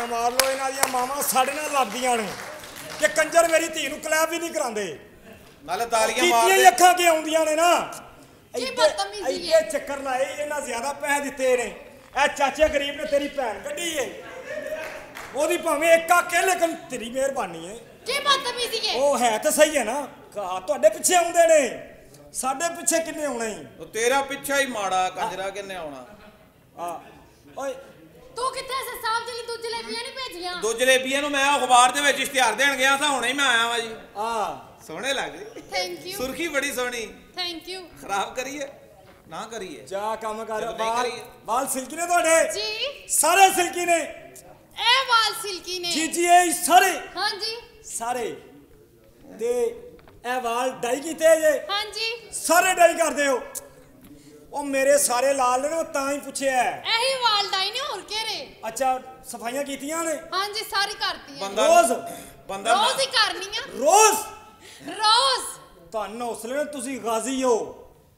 ਤਾਲੀਆਂ ਮਾਰ ਲਓ ਇਹਨਾਂ ਦੀਆਂ ਮਾਵਾਂ ਸਾਡੇ ਨਾਲ ਲੜਦੀਆਂ ਨੇ। ਕਿ ਕੰਜਰ ਮੇਰੀ ਧੀ ਨੂੰ ਕਲੈਬ ਵੀ ਨਹੀਂ ਕਰਾਉਂਦੇ। ਨਾਲੇ ਤਾਲੀਆਂ ਕੀਤੀਆਂ ਹੀ ਮਾਰਦੇ ਅੱਖਾਂ ਕੇ ਆਉਂਦੀਆਂ ਨੇ ਨਾ? ਕੀ ਬਦਤਮੀਜ਼ੀ ਹੈ। ਇੱਥੇ ਚੱਕਰ ਲਾਏ ਇਹਨਾਂ ਜ਼ਿਆਦਾ ਪੈਸੇ ਦਿੱਤੇ ਨੇ। ਇਹ ਚਾਚੇ ਗਰੀਬ ਨੇ ਤੇਰੀ ਭੈਣ ਕੱਢੀ ਏ। ਉਹਦੀ ਭਾਵੇਂ ਇੱਕ ਆਕੇ ਲੇਕਿਨ ਤੇਰੀ ਮਿਹਰਬਾਨੀ ਏ। ਕੀ ਬਦਤਮੀਜ਼ੀ ਹੈ? ਉਹ ਹੈ ਤਾਂ ਸਹੀ ਹੈ ਨਾ। ਕਾ ਤੁਹਾਡੇ ਪਿੱਛੇ ਆਉਂਦੇ ਨੇ। ਸਾਡੇ ਪਿੱਛੇ ਕਿੰਨੇ ਆਉਣਾ? ਈ ਉਹ ਤੇਰਾ ਪਿੱਛਾ ਹੀ ਮਾੜਾ ਕੰਜਰਾ ਕਿੰਨੇ ਆਉਣਾ? ਆ ਓਏ ਤੂੰ ਕਿੱਥੇ ਸੇ ਸਾਹਿਬ ਜੀ ਲਈ ਤੂੰ ਜਲੇਬੀਆਂ ਨਹੀਂ ਭੇਜੀਆਂ? ਦੋ ਜਲੇਬੀਆਂ ਨੂੰ ਮੈਂ ਅਖਬਾਰ ਦੇ ਵਿੱਚ ਇਸ਼ਤਿਹਾਰ ਦੇਣ ਗਿਆ ਤਾਂ ਹੁਣੇ ਹੀ ਮੈਂ ਆਇਆ ਵਾਂ ਜੀ। ਆ ਸੋਹਣੇ ਲੱਗਦੇ ਥੈਂਕ ਯੂ ਸੁਰਖੀ ਬੜੀ ਸੋਹਣੀ। ਥੈਂਕ ਯੂ ਖਰਾਬ ਕਰੀਏ ਨਾ ਕਰੀਏ। ਜਾ ਕੰਮ ਕਰ। ਬਾਲ। ਬਾਲ ਸਿਲਕੀ ਨੇ ਤੁਹਾਡੇ? ਜੀ। ਸਾਰੇ ਸਿਲਕੀ ਨੇ? ਇਹ ਵਾਲ ਸਿਲਕੀ ਨੇ। ਜੀ ਜੀ ਇਹ ਸਾਰੇ? ਹਾਂਜੀ। ਸਾਰੇ। ਤੇ ਇਹ ਵਾਲ ਡਾਈ ਕੀਤੇ ਜੇ? ਹਾਂਜੀ। ਸਾਰੇ ਡਾਈ ਕਰਦੇ ਹੋ? ਉਹ ਮੇਰੇ ਸਾਰੇ ਲਾਲ ਨੇ ਉਹ ਤਾਂ ਹੀ ਪੁੱਛਿਆ। ਇਹੀ ਵਾਲ ਡਾਈ ਨੇ ਹੋਰ ਕਿਹੜੇ? ਅੱਛਾ ਸਫਾਈਆਂ ਕੀਤੀਆਂ ਨੇ? ਹਾਂਜੀ ਸਾਰੀ ਕਰਤੀ ਹੈ। ਬੰਦਾ ਰੋਜ਼? ਬੰਦਾ ਰੋਜ਼ ਹੀ ਕਰਨੀ ਆ ਰੋਜ਼? ਰੋਜ਼? ਤੁਹਾਨੂੰ ਹੌਸਲੇ ਨਾਲ ਤੁਸੀਂ ਗਾਜ਼ੀ ਹੋ।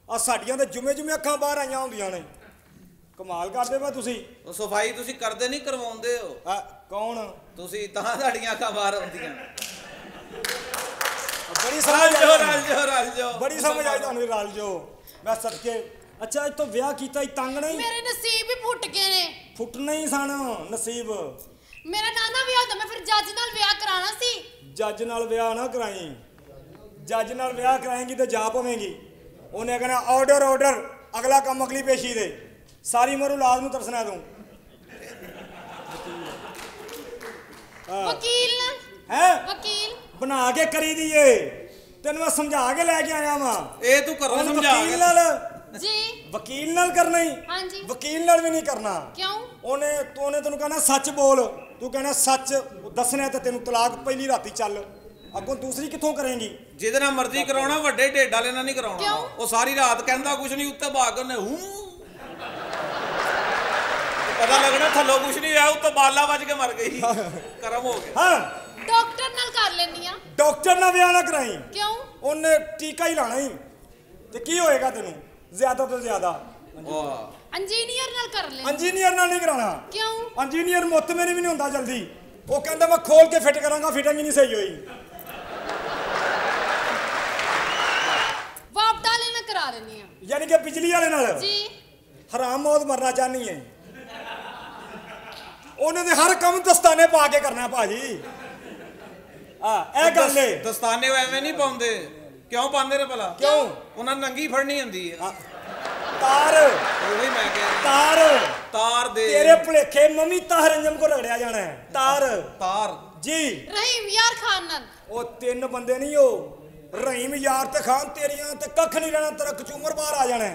ਆ ਸਾਡੀਆਂ ਤੇ ਜੁਮੇ ਜੁਮੇ ਅੱਖਾਂ ਬਾਹਰ ਆਈਆਂ ਹੁੰਦੀਆਂ ਨੇ। ਕਮਾਲ ਕਰਦੇ ਪਾ ਤੁਸੀਂ। ਉਹ ਸਫ਼ਾਈ ਤੁਸੀਂ ਕਰਦੇ ਨਹੀਂ ਕਰਵਾਉਂਦੇ ਹੋ। ਆ ਕੌਣ? ਤੁਸੀਂ ਤਾਂ ਤੁਹਾਡੀਆਂ ਅੱਖਾਂ ਬਾਹਰ ਆਉਂਦੀਆਂ। ਬੜੀ ਰਲ ਸਮਝ ਜੋ ਆਈ ਰਲ ਜੋ ਰਲ ਜੋ। ਬੜੀ ਸਮਝ ਆਈ ਤੁਹਾਨੂੰ ਰਲ ਜੋ। ਮੈਂ ਸਦਕੇ ਅੱਛਾ ਇਹ ਤੋਂ ਵਿਆਹ ਕੀਤਾ ਹੀ ਤੰਗ ਨਹੀਂ? ਮੇਰੇ ਨਸੀਬ ਹੀ ਫੁੱਟ ਗਏ ਨੇ। ਫੁੱਟ ਨਹੀਂ ਸਨ ਨਸੀਬ। ਮੇਰਾ ਨਾਨਾ ਵਿਆਹ ਹੁੰਦਾ ਮੈਂ ਫਿਰ ਜੱਜ ਨਾਲ ਵਿਆਹ ਕਰਾਣਾ ਸੀ। ਜੱਜ ਨਾਲ ਵਿਆਹ ਨਾ ਕਰਾਈ। ਜੱਜ ਨਾਲ ਵਿਆਹ ਕਰਾਏਂਗੀ ਤੇ ਜਾ ਪਵੇਂਗੀ। ਉਹਨੇ ਕਹਿਣਾ ਆਰਡਰ ਆਰਡਰ ਅਗਲਾ ਕੰਮ ਅਗਲੀ ਪੇਸ਼ੀ ਦੇ। ਸਾਰੀ ਉਮਰ ਔਲਾਦ ਨੂੰ ਤਰਸਣਾ ਤੂੰ। ਵਕੀਲ ਹੈ? ਵਕੀਲ। ਬਣਾ ਕੇ ਕਰੀ ਦੀਏ ਤੈਨੂੰ ਮੈਂ ਸਮਝਾ ਕੇ ਲੈ ਕੇ ਆਇਆ ਵਾਂ। ਇਹ ਤੂੰ ਘਰੋਂ ਸਮਝਾ ਵਕੀਲ ਨਾਲ ਜੀ। ਵਕੀਲ ਨਾਲ ਕਰਨਾ ਹੀ। ਹਾਂਜੀ। ਵਕੀਲ ਨਾਲ ਵੀ ਨਹੀਂ ਕਰਨਾ। ਕਿਉਂ? ਉਹਨੇ ਤੂੰ ਉਹਨੇ ਤੈਨੂੰ ਕਹਿਣਾ ਸੱਚ ਬੋਲ। ਤੂੰ ਕਹਿਣਾ ਸੱਚ। ਦੱਸਣਾ ਤੇ ਤੈਨੂੰ ਤਲਾਕ ਪਹਿਲੀ ਰਾਤੀ ਚੱਲ। ਅੱਗੋਂ ਦੂਸਰੀ ਕਿੱਥੋਂ ਕਰੇਂਗੀ? ਜਿਹਦੇ ਨਾਲ ਮਰਜ਼ੀ ਕਰਾਉਣਾ ਵੱਡੇ ਢੇਡ ਵਾਲੇ ਨਾਲ ਨਹੀਂ ਕਰਾਉਣਾ। ਕਿਉਂ? ਉਹ ਸਾਰੀ ਰਾਤ ਕਹਿੰਦਾ ਕੁਛ ਨਹੀਂ ਉੱਤੇ ਭਾਗ ਉਹਨੇ ਹੂੰ। ਪਤਾ ਲੱਗਣਾ ਥੱਲੋਂ ਕੁਛ ਨਹੀਂ ਆਇਆ ਉੱਤੇ ਬਾਲਾ ਵੱਜ ਕੇ ਮਰ ਗਈ। ਕਰਮ ਹੋ ਗਿਆ। ਹਾਂ। ਡਾਕਟਰ ਨਾਲ ਕਰ ਲੈਣੀ ਆ। ਡਾਕਟਰ ਨਾਲ ਵਿਆਹ ਨਾ ਕਰਾਈ। ਕਿਉਂ? ਉਹਨੇ ਟੀਕਾ ਹੀ ਲਾਣਾ ਹੀ ਤੇ ਕੀ ਹੋਏਗਾ ਤੈਨੂੰ? ਜ਼ਿਆਦਾ ਤੋਂ ਜ਼ਿਆਦਾ। ਵਾਹ। ਇੰਜੀਨੀਅਰ ਨਾਲ ਕਰ ਲੈ। ਇੰਜੀਨੀਅਰ ਨਾਲ ਨਹੀਂ ਕਰਾਣਾ ਕਿਉਂ? ਇੰਜੀਨੀਅਰ ਮੁੱਤ ਮੇਰੀ ਵੀ ਨਹੀਂ ਹੁੰਦਾ ਜਲਦੀ। ਉਹ ਕਹਿੰਦਾ ਮੈਂ ਖੋਲ ਕੇ ਫਿੱਟ ਕਰਾਂਗਾ ਫਿਟਿੰਗ ਹੀ ਨਹੀਂ ਸਹੀ ਹੋਈ। ਵਾਪਟਾ ਨਾਲ ਕਰਾ ਲੈਣੀ ਆ ਯਾਨੀ ਕਿ ਬਿਜਲੀ ਵਾਲੇ ਨਾਲ। ਜੀ। ਹਰਾਮ ਮੌਤ ਮਰਨਾ ਚਾਹਨੀ ਹੈ। ਉਹਨੇ ਦੇ ਹਰ ਕੰਮ ਦਸਤਾਨੇ ਪਾ ਕੇ ਕਰਨਾ ਭਾਜੀ। ਆ ਇਹ ਗੱਲ ਏ ਦਸਤਾਨੇ ਉਹ ਐਵੇਂ ਨਹੀਂ ਪਾਉਂਦੇ। ਕਿਉਂ ਪਾਉਂਦੇ ਨੇ ਭਲਾ? ਕਿਉਂ? ਉਹਨਾਂ ਨੂੰ ਨੰਗੀ ਫੜਨੀ ਹੁੰਦੀ ਹੈ। ਆ, ਤਾਰ। ਉਹੀ ਮੈਂ ਕਹਿ ਤਾਰ। ਤਾਰ ਦੇ। ਤੇਰੇ ਭੁਲੇਖੇ ਮੰਮੀ ਤਾਹਰੰਜਮ ਕੋ ਰਗੜਿਆ ਜਾਣਾ ਹੈ। ਤਾਰ। ਤਾਰ। ਜੀ। ਰਹੀਮ ਯਾਰ ਖਾਨ ਨਾਲ। ਉਹ ਤਿੰਨ ਬੰਦੇ ਨਹੀਂ ਉਹ। ਰਹੀਮ ਯਾਰ ਤੇ ਖਾਨ ਤੇਰੀਆਂ ਤੇ ਕੱਖ ਨਹੀਂ ਰਹਿਣਾ ਤੇਰਾ ਕਚੂਮਰ ਬਾਹਰ ਆ ਜਾਣਾ।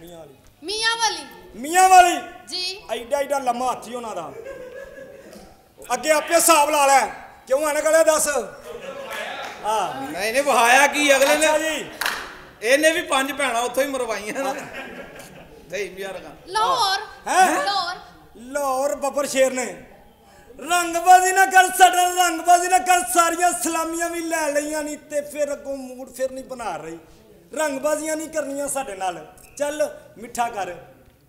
ਮੀਆਂ ਵਾਲੀ। ਮੀਆਂ ਵਾਲੀ। ਮੀਆਂ ਵਾਲੀ? ਜੀ। ਐਡਾ ਐਡਾ ਲੰਮਾ ਹਾਥੀ ਉਹਨਾਂ ਦਾ। ਅੱਗੇ ਆਪੇ ਹਿਸਾਬ ਲਾ ਲੈ। ਕਿਉਂ ਐਨਕ ਵਾਲਿਆ ਦੱਸ? ਆ ਨਹੀਂ ਨੇ ਵਹਾਇਆ ਕੀ ਅਗਲੇ ਨੇ? ਅੱਛਾ ਜੀ। ਇਹਨੇ ਵੀ ਪੰਜ ਭੈਣਾਂ ਉੱਥੋਂ ਹੀ ਮਰਵਾਈਆਂ ਨੇ। ਨਹੀਂ ਯਾਰ ਗਾ ਲਾਹੌਰ। ਹੈਂ? ਲਾਹੌਰ। ਲਾਹੌਰ ਬੱਬਰ ਸ਼ੇਰ ਨੇ। ਰੰਗਬਾਜ਼ੀ ਨਾ ਕਰ ਸਾਡਾ ਰੰਗਬਾਜ਼ੀ ਨਾ ਕਰ ਸਾਰੀਆਂ ਸਲਾਮੀਆਂ ਵੀ ਲੈ ਲਈਆਂ ਨਹੀਂ ਤੇ ਫਿਰ ਅੱਗੋਂ ਮੂਡ ਫਿਰ ਨਹੀਂ ਬਣਾ ਰਹੀ। ਰੰਗਬਾਜ਼ੀਆਂ ਨਹੀਂ ਕਰਨੀਆਂ ਸਾਡੇ ਨਾਲ। ਚੱਲ ਮਿੱਠਾ ਕਰ।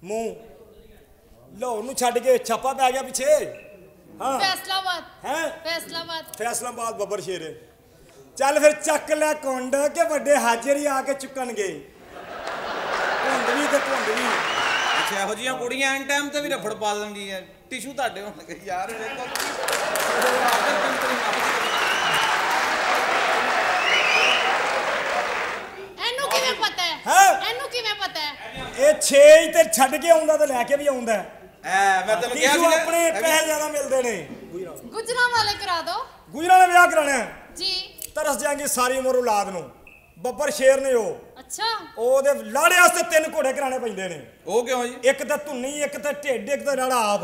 ਮੂੰਹ। ਲਾਹੌਰ ਨੂੰ ਛੱਡ ਕੇ ਛਾਪਾ ਪੈ ਗਿਆ ਪਿੱਛੇ। ਹਾਂ। ਫੈਸਲਾਬਾਦ। ਹੈ? ਫੈਸਲਾਬਾਦ। ਫੈਸਲਾਬਾਦ ਬੱਬਰ ਸ਼ੇਰ। ਹੈ। ਚੱਲ ਫਿਰ ਚੱਕ ਲੈ ਕੁੰਡ ਕਿ ਵੱਡੇ ਹਾਜ਼ਰੀ ਆ ਕੇ ਚੁੱਕਣਗੇ। ਕੁੰਡ ਵੀ ਤੇ ਕੁੰਡ ਵੀ। ਅੱਛਾ ਇਹੋ ਜੀਆਂ ਕੁੜੀਆਂ ਐਨ ਟਾਈਮ ਤੇ ਵੀ ਰਫੜ ਪਾ ਦਿੰਦੀਆਂ। ਟਿਸ਼ੂ ਤੁਹਾਡੇ ਹੋਣਗੇ। ਯਾਰ ਵੇਖੋ ਇਹਨੂੰ ਕਿਵੇਂ ਪਤਾ ਹੈ? ਹੈਂ? ਇਹਨੂੰ ਕਿਵੇਂ ਪਤਾ ਹੈ? ਇਹ 6 ਹੀ ਤੇ ਛੱਡ ਕੇ ਆਉਂਦਾ ਤੇ ਲੈ ਕੇ ਵੀ ਆਉਂਦਾ ਐ ਮੈਂ ਤੈਨੂੰ ਕਿਹਾ ਸੀ ਆਪਣੇ ਪੈਸੇ ਜ਼ਿਆਦਾ ਮਿਲਦੇ ਨੇ। ਗੁਜਰਾਂ ਵਾਲੇ ਕਰਾ ਦੋ। ਗੁਜਰਾਂ ਨੇ ਵਿਆਹ ਕਰਾਣਾ ਹੈ। ਜੀ। ਤਰਸ ਜਾਏਗੀ ਸਾਰੀ ਉਮਰ ਔਲਾਦ ਨੂੰ। ਬੱਬਰ ਸ਼ੇਰ ਨੇ ਉਹ। ਅੱਛਾ। ਉਹਦੇ ਲਾੜੇ ਵਾਸਤੇ ਤਿੰਨ ਘੋੜੇ ਕਰਾਣੇ ਪੈਂਦੇ ਨੇ। ਉਹ ਕਿਉਂ ਜੀ? ਇੱਕ ਤਾਂ ਧੁੰਨੀ ਇੱਕ ਤਾਂ ਢਿੱਡ ਇੱਕ ਤਾਂ ਲਾੜਾ ਆਪ।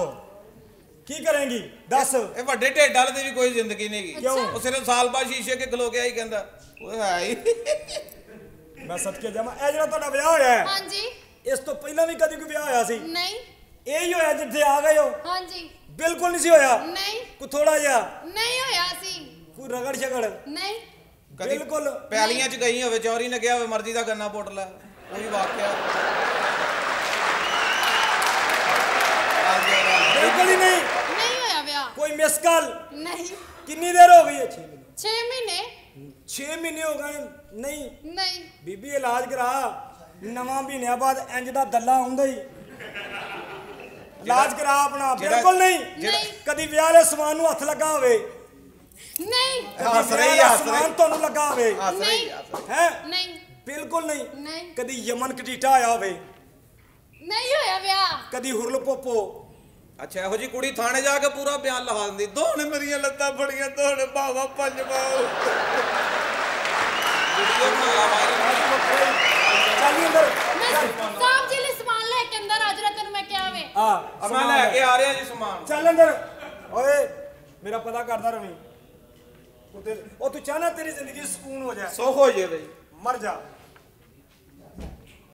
ਕੀ ਕਰੇਂਗੀ? ਦੱਸ। ਇਹ ਵੱਡੇ ਢੇਡ ਵਾਲੇ ਦੀ ਵੀ ਕੋਈ ਜ਼ਿੰਦਗੀ ਨਹੀਂ ਹੈਗੀ। ਕਿਉਂ? ਉਹ ਸਿਰਫ ਸਾਲ ਬਾਅਦ ਸ਼ੀਸ਼ੇ ਕੇ ਖਲੋ ਗਿਆ ਹੀ ਕਹਿੰਦਾ ਓਏ ਹਾਈ ਮੈਂ ਸਦਕੇ ਜਾਵਾਂ। ਇਹ ਜਿਹੜਾ ਤੁਹਾਡਾ ਵਿਆਹ ਹੋਇਆ ਹੈ ਹਾਂਜੀ। ਇਸ ਤੋਂ ਪਹਿਲਾਂ ਵੀ ਕਦੀ ਕੋਈ ਵਿਆਹ ਹੋਇਆ ਸੀ? ਨਹੀਂ। ਇਹ ਹੀ ਹੋਇਆ ਜਿੱਥੇ ਆ ਗਏ ਹੋ? ਹਾਂਜੀ। ਬਿਲਕੁਲ ਨਹੀਂ ਸੀ ਹੋਇਆ? ਨਹੀਂ। ਕੋਈ ਥੋੜਾ ਜਿਹਾ? ਨਹੀਂ ਹੋਇਆ। ਕੋਈ ਰਗੜ ਛਗੜ? ਨਹੀਂ। ਕਦੀ ਬਿਲਕੁਲ। ਪਿਆਲੀਆਂ ਚ ਗਈ ਹੋਵੇ ਚੌਰੀ ਨੇ ਕਿਹਾ ਹੋਵੇ ਮਰਜ਼ੀ ਦਾ ਗੰਨਾ ਪੁੱਟ ਲੈ। ਉਹ ਵੀ ਵਾਕਿਆ। ਬਿਲਕੁਲ ਹੀ ਨਹੀਂ। ਨਹੀਂ ਹੋਇਆ ਕੋਈ ਮਿਸ ਕਾਲ? ਨਹੀਂ। ਕਿੰਨੀ ਦੇਰ ਹੋ ਗਈ ਹੈ 6 ਮਹੀਨੇ? 6 ਮਹੀਨੇ। 6 ਮਹੀਨੇ ਹੋ ਗਏ। ਨਹੀਂ। ਨਹੀਂ। ਬੀਬੀ ਇਲਾਜ ਕਰਾ। ਨਵਾਂ ਮਹੀਨਿਆਂ ਬਾਅਦ ਇੰਜ ਦਾ ਦੱਲਾ ਆਉਂਦਾ ਹੀ। ਇਲਾਜ ਕਰਾ ਆਪਣਾ। ਬਿਲਕੁਲ ਨਹੀਂ। ਨਹੀਂ। ਕਦੀ ਵਿਆਹ ਵਾਲੇ ਸਮਾਨ ਨੂੰ ਹੱਥ ਲੱਗਾ ਹੋਵੇ ਨਹੀਂ। ਹੱਸ ਰਹੀ ਹੱਸ ਸਮਾਨ ਰਹੀ ਤੁਹਾਨੂੰ ਲੱਗਾ ਹੋਵੇ ਹੱਸ ਰਹੀ। ਹੈ? ਨਹੀਂ। ਬਿਲਕੁਲ ਨਹੀਂ। ਨਹੀਂ। ਕਦੀ ਯਮਨ ਕਟੀਟਾ ਆਇਆ ਹੋਵੇ ਨਹੀਂ ਹੋਇਆ ਵਿਆਹ। ਕਦੀ ਹੁਰਲ ਪੋਪੋ। ਅੱਛਾ ਇਹੋ ਜੀ ਕੁੜੀ ਥਾਣੇ ਜਾ ਕੇ ਪੂਰਾ ਬਿਆਨ ਲਗਾ ਦਿੰਦੀ। ਦੋਹਣੇ ਮੇਰੀਆਂ ਲੱਤਾਂ ਫੜੀਆਂ ਦੋਹਣੇ ਬਾਵਾ ਪੰਜ ਬਾਉ। ਵੀਡੀਓ ਬਣਾ ਲਾ ਚੱਲ ਅੰਦਰ। ਸਾਹਿਬ ਜੀ ਲਈ ਸਮਾਨ ਲੈ ਕੇ ਅੰਦਰ ਆ ਜਰਾ ਤੈਨੂੰ ਮੈਂ ਕਿਹਾ ਵੇ। ਆ ਮੈਂ ਲੈ ਕੇ ਆ ਰਿਹਾ ਜੀ ਸਮਾਨ। ਚੱਲ ਅੰਦਰ। ਓਏ ਮੇਰਾ ਪਤਾ ਕਰਦਾ ਰਵੀ। ਉਹ ਤੇ- ਉਹ ਤੂੰ ਚਾਹਨਾ ਤੇਰੀ ਜ਼ਿੰਦਗੀ ਸਕੂਨ ਹੋ ਜਾਏ। ਸੋ ਹੋ ਜੇ ਬਈ। ਮਰ ਜਾ।